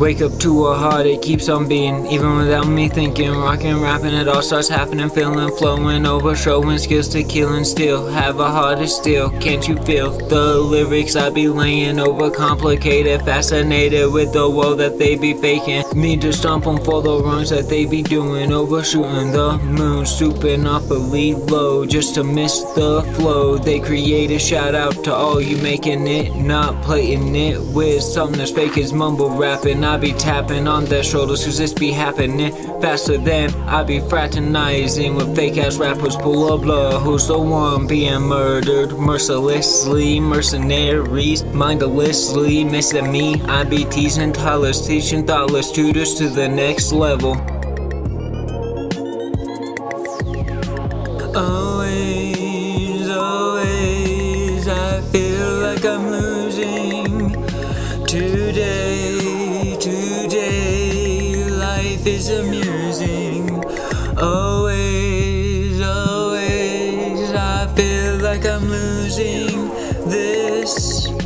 Wake up to a heart, it keeps on beating. Even without me thinking, rocking, rapping, it all starts happening. Feeling, flowing, over, showing skills to kill and steal. Have a heart of steel, can't you feel the lyrics I be laying over? Complicated, fascinated with the world that they be faking. Need to stomp them for the wrongs that they be doing. Overshooting the moon, stooping awfully low just to miss the flow. They create a shout out to all you making it, not playing it with something that's fake as mumble rapping. I be tapping on their shoulders cause this be happening faster than I be fraternizing with fake ass rappers pull blood. Who's the one being murdered mercilessly? Mercenaries mindlessly missing me. I be teasing toddlers, teaching thoughtless tutors to the next level. Always, always, I feel like I'm losing today. Life is amusing. Always, always, I feel like I'm losing this.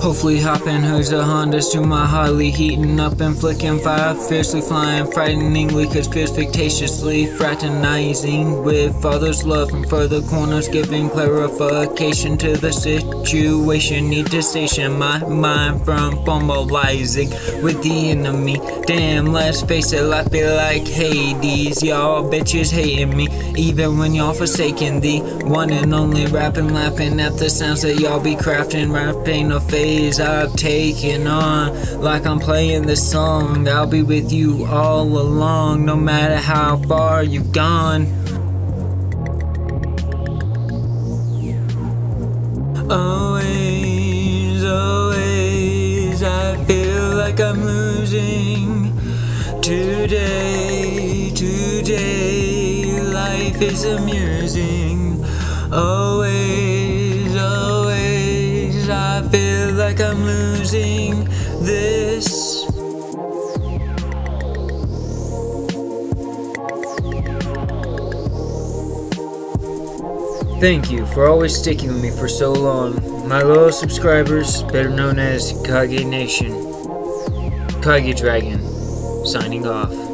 Hopefully hopping hoods of Hondas to my Harley Heating up and flicking fire Fiercely flying frighteningly cause fierce fictitiously Fraternizing with father's love from further corners Giving clarification to the situation. Need to station my mind from formalizing with the enemy. Damn let's face it I feel like Hades. Y'all bitches hating me Even when y'all forsaking the one and only. Rapping Laughing at the sounds that y'all be crafting. Rapping a face I've taken on. Like I'm playing this song I'll be with you all along No matter how far you've gone. Always, always I feel like I'm losing. Today, today Life is amusing. Always, always I feel like I'm losing this Thank you for always sticking with me for so long. My loyal subscribers, better known as Kage Nation. Kage Dragon, signing off.